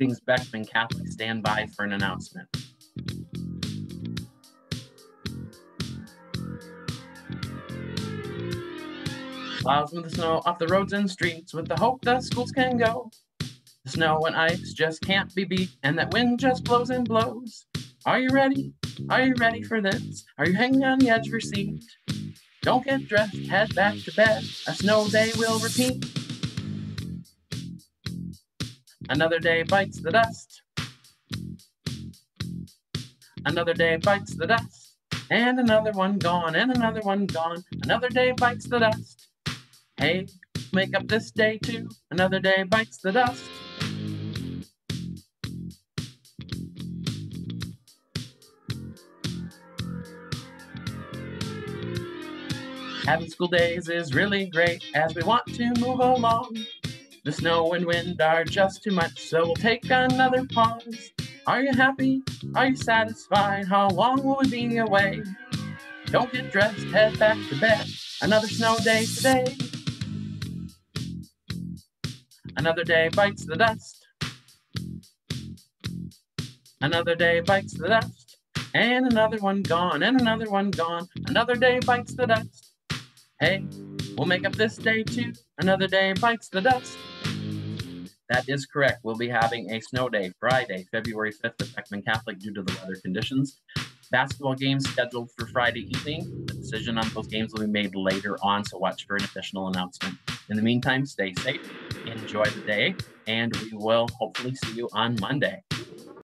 Greetings, Beckman Catholic. Stand by for an announcement. Plows with the snow off the roads and streets with the hope that schools can go. The snow and ice just can't be beat, and that wind just blows and blows. Are you ready? Are you ready for this? Are you hanging on the edge of your seat? Don't get dressed, head back to bed. A snow day will repeat. Another day bites the dust. Another day bites the dust. And another one gone, and another one gone. Another day bites the dust. Hey, make up this day too. Another day bites the dust. Having school days is really great as we want to move along. The snow and wind are just too much, so we'll take another pause. Are you happy? Are you satisfied? How long will we be away? Don't get dressed, head back to bed. Another snow day today. Another day bites the dust. Another day bites the dust. And another one gone, and another one gone. Another day bites the dust. Hey, we'll make up this day too. Another day bites the dust. That is correct. We'll be having a snow day Friday, February 5th at Beckman Catholic due to the weather conditions. Basketball games scheduled for Friday evening. The decision on those games will be made later on, so watch for an official announcement. In the meantime, stay safe, enjoy the day, and we will hopefully see you on Monday.